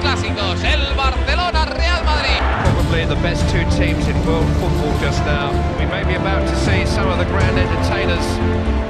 clásicos, el Barcelona-Real Madrid. Probably the best two teams in world football just now. We may be about to see some of the grand entertainers